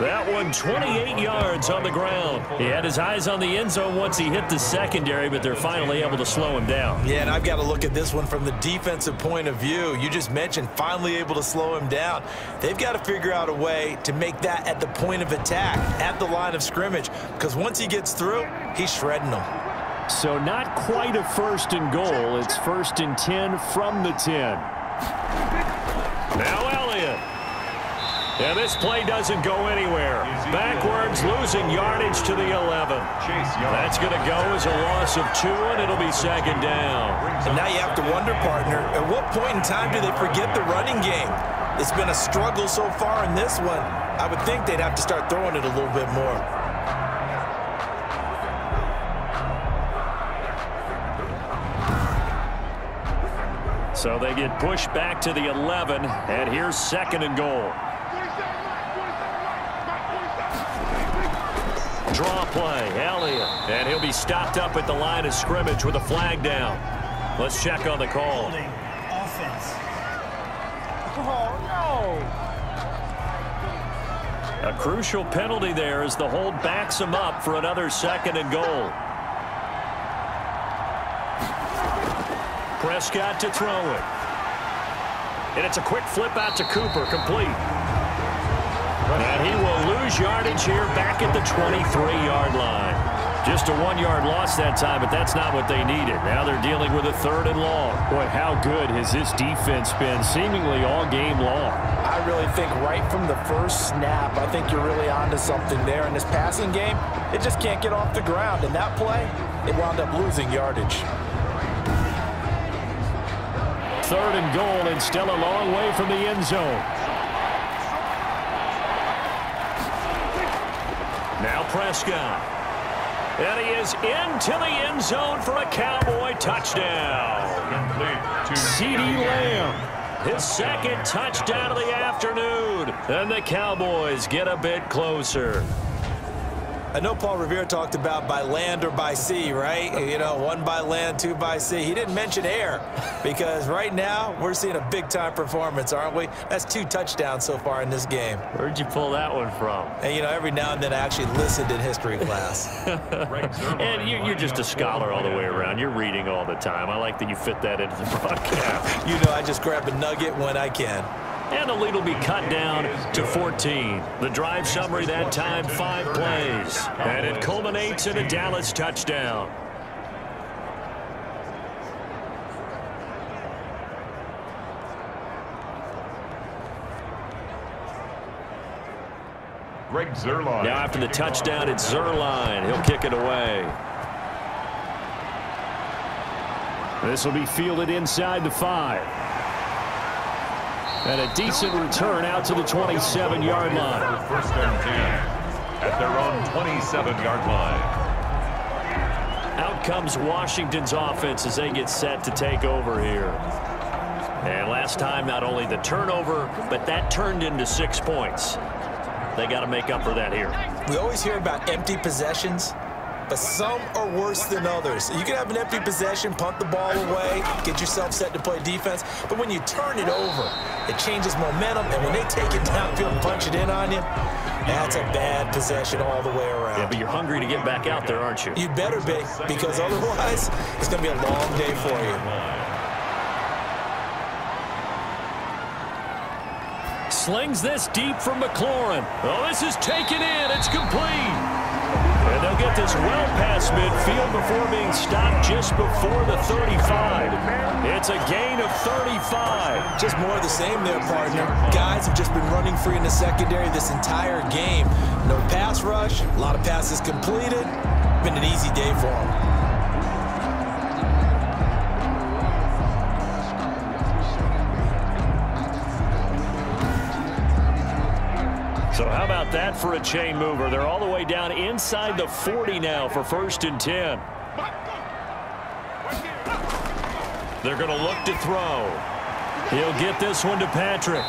That one 28 yards on the ground. He had his eyes on the end zone once he hit the secondary, but they're finally able to slow him down. Yeah, and I've got to look at this one from the defensive point of view. You just mentioned finally able to slow him down. They've got to figure out a way to make that at the point of attack, at the line of scrimmage, because once he gets through, he's shredding them. So not quite a first and goal. It's first and 10 from the 10. And this play doesn't go anywhere. Backwards, losing yardage to the 11. That's going to go as a loss of two, and it'll be second down. And now you have to wonder, partner, at what point in time do they forget the running game? It's been a struggle so far in this one. I would think they'd have to start throwing it a little bit more. So they get pushed back to the 11, and here's second and goal. Draw play, Elliott. And he'll be stopped up at the line of scrimmage with a flag down. Let's check on the call. Holding. Offense. Oh, a crucial penalty there as the hold backs him up for another second and goal. Prescott to throw it. And it's a quick flip out to Cooper, complete. And he will lose yardage here back at the 23-yard line. Just a one-yard loss that time, but that's not what they needed. Now they're dealing with a third and long. Boy, how good has this defense been seemingly all game long? I really think right from the first snap, I think you're really onto something there. In this passing game, it just can't get off the ground. And that play, it wound up losing yardage. Third and goal and still a long way from the end zone. Now Prescott. And he is into the end zone for a Cowboy touchdown. CeeDee Lamb. His second touchdown of the afternoon. And the Cowboys get a bit closer. I know Paul Revere talked about by land or by sea, right? You know, one by land, two by sea. He didn't mention air because right now we're seeing a big-time performance, aren't we? That's two touchdowns so far in this game. Where'd you pull that one from? And, you know, every now and then I actually listened in history class. and you, are just a scholar all the way around. You're reading all the time. I like that you fit that into the broadcast. you know, I just grab a nugget when I can. And the lead will be cut down to 14. The drive summary that time, five plays. And it culminates in a Dallas touchdown. Greg Zuerlein. Now after the touchdown, it's Zuerlein. He'll kick it away. This will be fielded inside the five. And a decent return out to the 27-yard line. First and 10 at their own 27-yard line. Out comes Washington's offense as they get set to take over here. And last time, not only the turnover, but that turned into six points. They got to make up for that here. We always hear about empty possessions, but some are worse than others. You can have an empty possession, punt the ball away, get yourself set to play defense, but when you turn it over, it changes momentum, and when they take it downfield and punch it in on you, that's a bad possession all the way around. Yeah, but you're hungry to get back out there, aren't you? You better be, because otherwise, it's going to be a long day for you. Slings this deep from McLaurin. Oh, this is taken in. It's complete. Get this well past midfield before being stopped just before the 35. It's a gain of 35. Just more of the same there, partner. Guys have just been running free in the secondary this entire game. No pass rush, a lot of passes completed. Been an easy day for them. So how about that for a chain mover? They're all the way down inside the 40 now for first and 10. They're going to look to throw. He'll get this one to Patrick.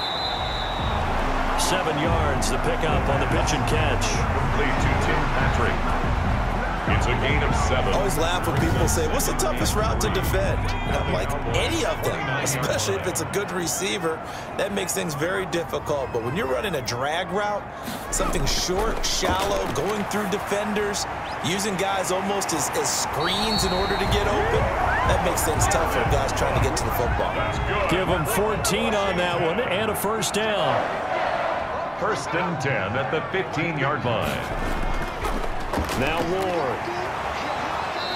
Seven yards, the pickup on the pitch and catch. Complete to Tim Patrick. It's a gain of seven. I always laugh when people say, what's the toughest route to defend? And I'm like, any of them, especially if it's a good receiver. That makes things very difficult. But when you're running a drag route, something short, shallow, going through defenders, using guys almost as, as screens in order to get open, that makes things tough for guys trying to get to the football. Give them 14 on that one and a first down. First and 10 at the 15-yard line. Now Ward.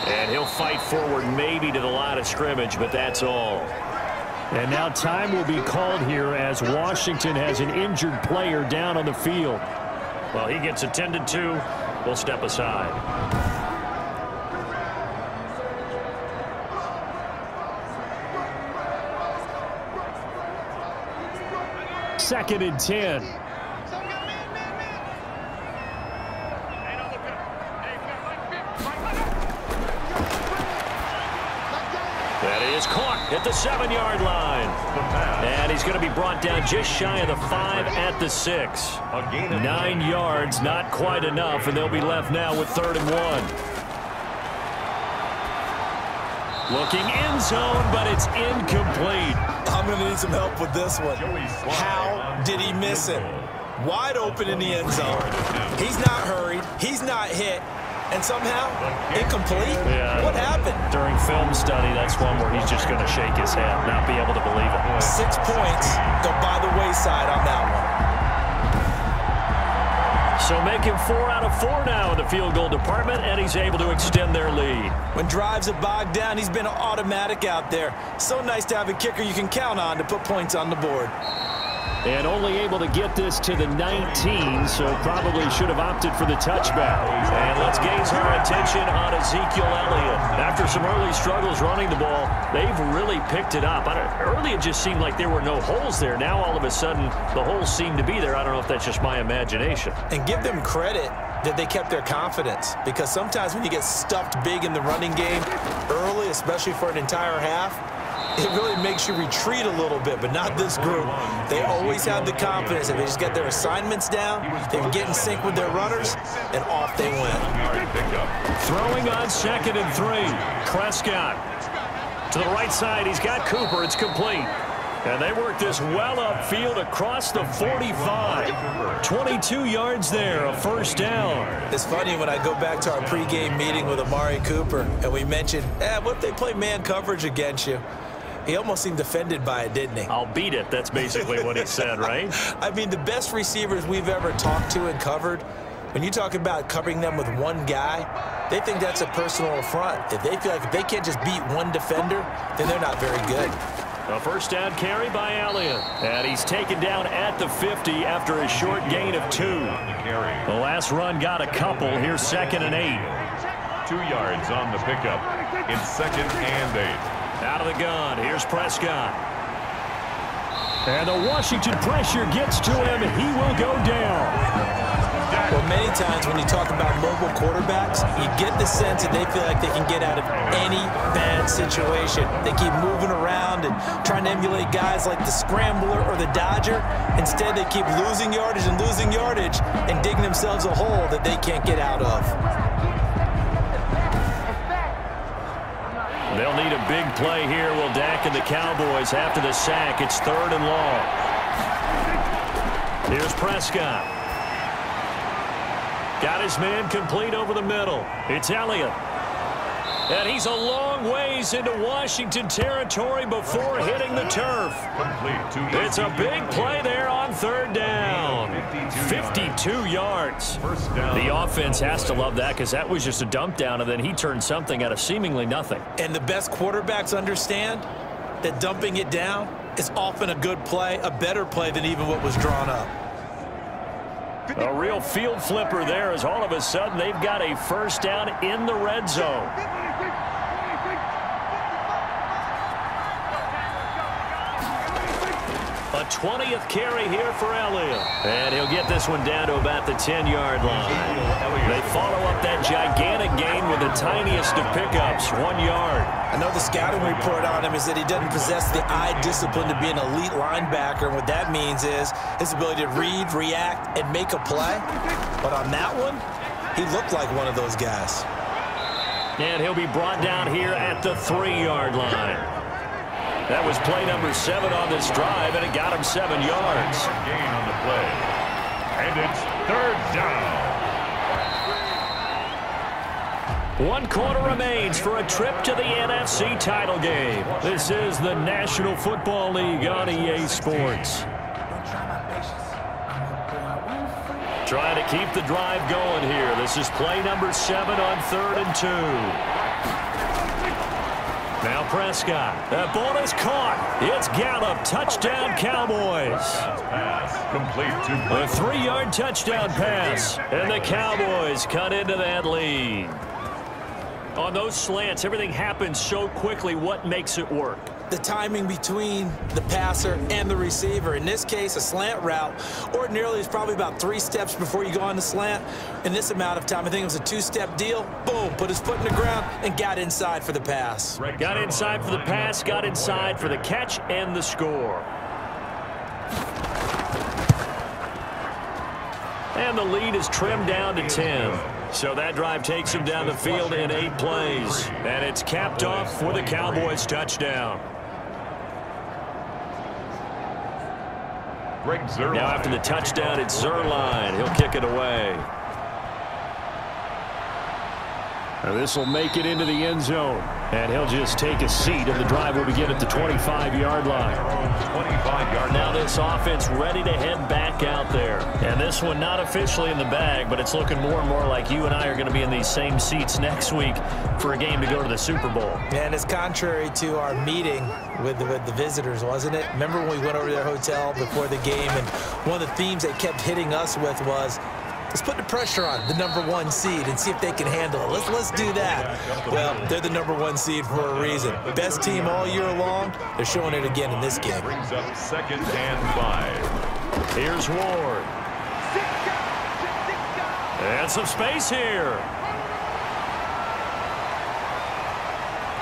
And he'll fight forward maybe to the line of scrimmage, but that's all. And now time will be called here as Washington has an injured player down on the field. Well, he gets attended to. We'll step aside. Second and 10. At the seven-yard line. And he's going to be brought down just shy of the five at the six. Nine yards, not quite enough, and they'll be left now with third and one. Looking in zone, but it's incomplete. I'm going to need some help with this one. How did he miss it? Wide open in the end zone. He's not hurried. He's not hit. And somehow, incomplete? Yeah. What happened? During film study, that's one where he's just going to shake his head, not be able to believe it. Six points go by the wayside on that one. So make him four out of four now in the field goal department, and he's able to extend their lead. When drives are bogged down, he's been automatic out there. So nice to have a kicker you can count on to put points on the board. And only able to get this to the 19, so probably should have opted for the touchback. And let's gaze our attention on Ezekiel Elliott. After some early struggles running the ball, they've really picked it up. early it just seemed like there were no holes there. Now all of a sudden the holes seem to be there. I don't know if that's just my imagination. And give them credit that they kept their confidence because sometimes when you get stuffed big in the running game early, especially for an entire half, it really makes you retreat a little bit, but not this group. They always have the confidence that they just get their assignments down, they get in sync with their runners, and off they went. Throwing on second and three. Prescott. To the right side, he's got Cooper. It's complete. And they work this well upfield across the 45. 22 yards there, a first down. It's funny when I go back to our pregame meeting with Amari Cooper, and we mentioned, eh, what if they play man coverage against you? He almost seemed offended by it, didn't he? I'll beat it. That's basically what he said, right? I mean, the best receivers we've ever talked to and covered, when you talk about covering them with one guy, they think that's a personal affront. If they feel like if they can't just beat one defender, then they're not very good. A first down carry by Elliott. And he's taken down at the 50 after a short gain of two. The last run got a couple. Here's second and eight. Two yards on the pickup in second and eight. Out of the gun. Here's Prescott. And the Washington pressure gets to him. He will go down. Well, many times when you talk about mobile quarterbacks, you get the sense that they feel like they can get out of any bad situation. They keep moving around and trying to emulate guys like the Scrambler or the Dodger. Instead, they keep losing yardage and losing yardage and digging themselves a hole that they can't get out of. They'll need a big play here. Will Dak and the Cowboys after the sack. It's third and long. Here's Prescott. Got his man complete over the middle. It's Elliott. And he's a long ways into Washington territory before hitting the turf. It's a big play there on third down. 52 yards. The offense has to love that because that was just a dump down, and then he turned something out of seemingly nothing. And the best quarterbacks understand that dumping it down is often a good play, a better play than even what was drawn up. A real field flipper there as all of a sudden they've got a first down in the red zone. 20th carry here for Elliott. And he'll get this one down to about the 10-yard line. They follow up that gigantic gain with the tiniest of pickups, one yard. I know the scouting report on him is that he doesn't possess the eye discipline to be an elite linebacker. And what that means is his ability to read, react, and make a play. But on that one, he looked like one of those guys. And he'll be brought down here at the three-yard line. That was play number seven on this drive, and it got him seven yards. Gain on the play. And it's third down. One quarter remains for a trip to the NFC title game. This is the National Football League on EA Sports. Trying to keep the drive going here. This is play number seven on third and two. Prescott. That ball is caught. It's Gallup. Touchdown, Cowboys. A three-yard touchdown pass. And the Cowboys cut into that lead. On those slants, everything happens so quickly. What makes it work? The timing between the passer and the receiver. In this case, a slant route ordinarily is probably about three steps before you go on the slant. In this amount of time, I think it was a two-step deal. Boom, put his foot in the ground and got inside for the pass. Got inside for the pass, got inside for the catch and the score. And the lead is trimmed down to 10. So that drive takes him down the field in eight plays. And it's capped off for the Cowboys touchdown. Greg Zuerlein. Now after the touchdown, it's Zuerlein. He'll kick it away. And this will make it into the end zone. And he'll just take a seat, and the drive will begin at the 25-yard line. 25-yard Now this offense ready to head back out there. And this one not officially in the bag, but it's looking more and more like you and I are going to be in these same seats next week for a game to go to the Super Bowl. And it's contrary to our meeting with the, with the visitors, wasn't it? Remember when we went over to their hotel before the game, and one of the themes they kept hitting us with was, let's put the pressure on the number one seed and see if they can handle it. Let's, let's do that. Well, they're the number one seed for a reason. Best team all year long. They're showing it again in this game. Brings up second and five. Here's Ward. And some space here.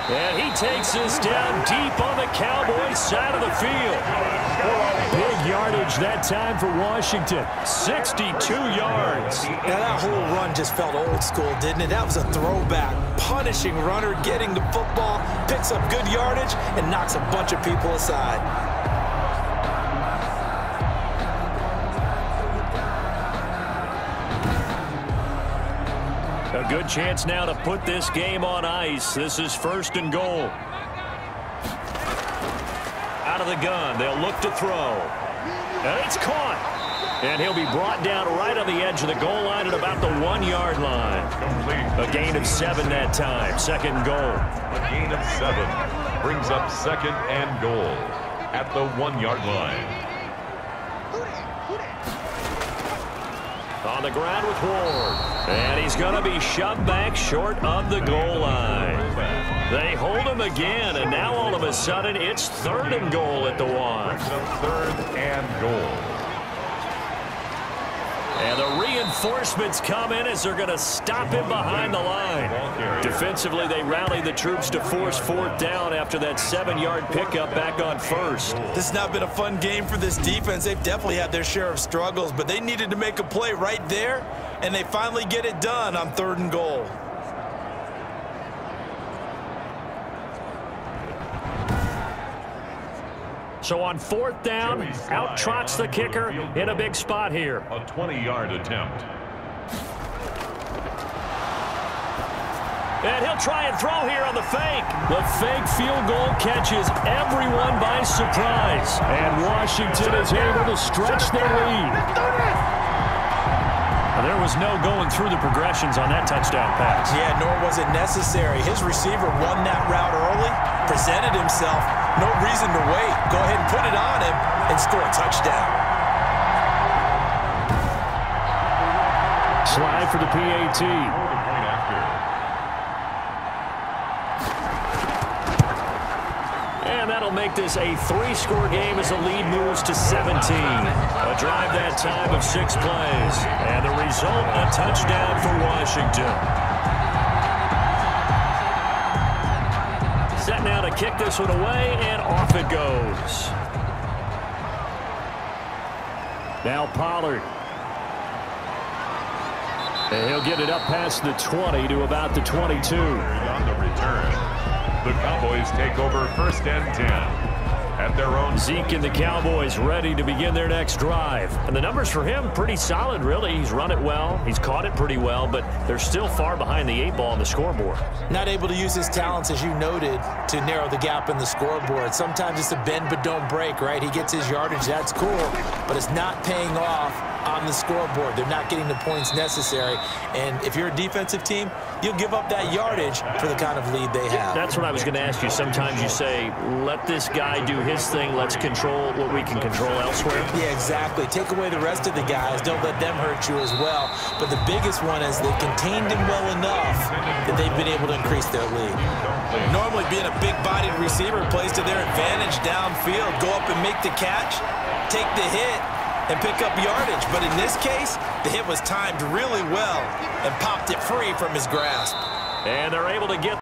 And he takes us down deep on the Cowboys side of the field. Big yardage that time for Washington. 62 yards. Now that whole run just felt old school, didn't it? That was a throwback. Punishing runner, getting the football, picks up good yardage, and knocks a bunch of people aside. Good chance now to put this game on ice. This is first and goal. Out of the gun. They'll look to throw. And it's caught. And he'll be brought down right on the edge of the goal line at about the one-yard line. A gain of seven that time. Second goal. A gain of seven. Brings up second and goal at the one-yard line. On the ground with Ward. And he's going to be shoved back short of the goal line. They hold him again, and now all of a sudden it's third and goal at the one. Third and goal. And the reinforcements come in as they're going to stop him behind the line. Defensively, they rally the troops to force fourth down after that seven-yard pickup back on first. This has not been a fun game for this defense. They've definitely had their share of struggles, but they needed to make a play right there, and they finally get it done on third and goal. So on fourth down, out trots the kicker in a big spot here. A 20-yard attempt. And he'll try and throw here on the fake. The fake field goal catches everyone by surprise. And Washington is able to stretch their lead. There was no going through the progressions on that touchdown pass. Yeah, nor was it necessary. His receiver won that route early, presented himself. No reason to wait. Go ahead and put it on him and score a touchdown. Slye for the PAT. That'll make this a three-score game as the lead moves to 17. A drive that time of six plays. And the result, a touchdown for Washington. Set now to kick this one away, and off it goes. Now Pollard. And he'll get it up past the 20 to about the 22. On the return, the Cowboys take over first and 10 at their own Zeke and the Cowboys ready to begin their next drive. And the numbers for him, pretty solid, really. He's run it well. He's caught it pretty well, but they're still far behind the eight ball on the scoreboard. Not able to use his talents, as you noted, to narrow the gap in the scoreboard. Sometimes it's a bend but don't break, right? He gets his yardage, that's cool, but it's not paying off on the scoreboard. They're not getting the points necessary. And if you're a defensive team, you'll give up that yardage for the kind of lead they have. That's what I was going to ask you. Sometimes you say, let this guy do his thing. Let's control what we can control elsewhere. Yeah, exactly. Take away the rest of the guys. Don't let them hurt you as well. But the biggest one is they contained him well enough that they've been able to increase their lead. Normally being a big-bodied receiver plays to their advantage downfield. Go up and make the catch, take the hit, and pick up yardage. But in this case, the hit was timed really well and popped it free from his grasp. And they're able to get